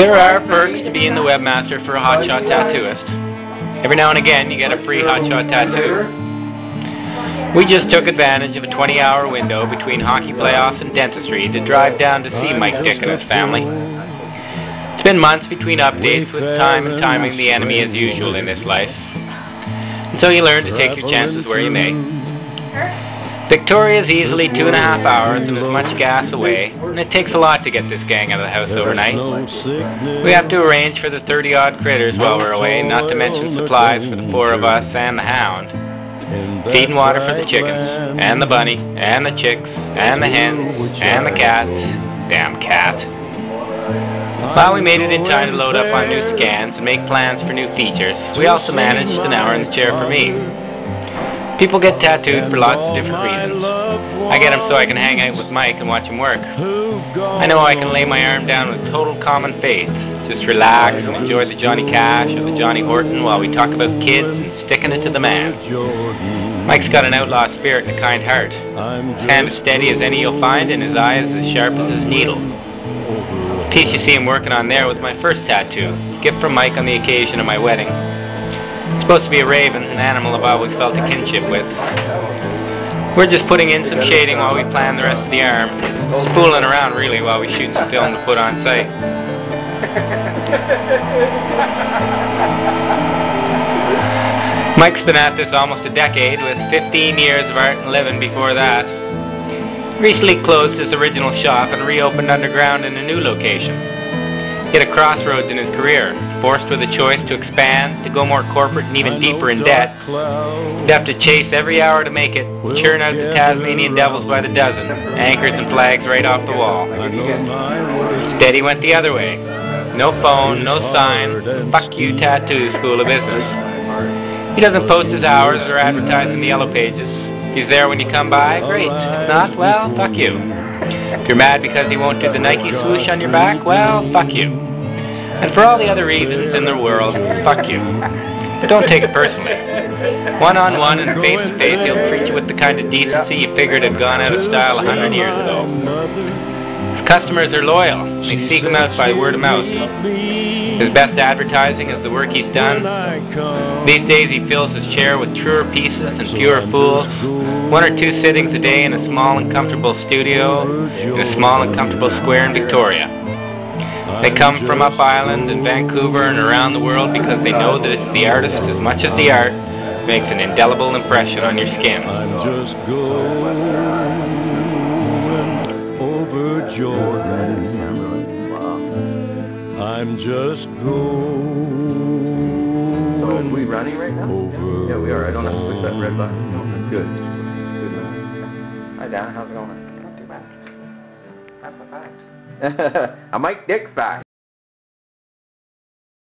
There are perks to being the webmaster for a hotshot tattooist. Every now and again you get a free hotshot tattoo. We just took advantage of a 20-hour window between hockey playoffs and dentistry to drive down to see Mike Dick and his family. It's been months between updates with time and timing the enemy as usual in this life. So you learn to take your chances where you may. Victoria is easily two and a half hours and as much gas away, and it takes a lot to get this gang out of the house overnight. We have to arrange for the 30-odd critters while we're away, not to mention supplies for the four of us and the hound. Feed and water for the chickens, and the bunny, and the chicks, and the hens, and the cat. Damn cat. While we made it in time to load up on new scans and make plans for new features, we also managed an hour in the chair for me. People get tattooed for lots of different reasons. I get them so I can hang out with Mike and watch him work. I know I can lay my arm down with total common faith, just relax and enjoy the Johnny Cash or the Johnny Horton while we talk about kids and sticking it to the man. Mike's got an outlaw spirit and a kind heart. Hand as steady as any you'll find and his eye is as sharp as his needle. Piece you see him working on there was my first tattoo, gift from Mike on the occasion of my wedding. It's supposed to be a raven, an animal I've always felt a kinship with. We're just putting in some shading while we plan the rest of the arm. Spooling around really while we shoot some film to put on site. Mike's been at this almost a decade with 15 years of art and living before that. Recently closed his original shop and reopened underground in a new location. Hit a crossroads in his career, forced with a choice to expand, to go more corporate and even deeper in debt. He'd have to chase every hour to make it, churn out the Tasmanian devils by the dozen, anchors and flags right off the wall. Instead he went the other way. No phone, no sign, fuck you tattoo school of business. He doesn't post his hours or advertise in the yellow pages. He's there when you come by, great. If not, well, fuck you. If you're mad because he won't do the Nike swoosh on your back, well, fuck you. And for all the other reasons in the world, fuck you. But don't take it personally. One-on-one and face-to-face, he'll treat you with the kind of decency you figured had gone out of style a hundred years ago. His customers are loyal. They seek him out by word of mouth. His best advertising is the work he's done. These days he fills his chair with truer pieces and fewer fools. One or two sittings a day in a small and comfortable studio in a small and comfortable square in Victoria. They come from up island and Vancouver and around the world because they know that it's the artist as much as the art makes an indelible impression on your skin. I'm over Jordan. I'm just going. So are we running right now? Over Yeah, we are. I don't have to push that red button. No, that's good. Good. Hi, Dan. How's it going? Not too bad. That's a fact. a Mike Dick fact.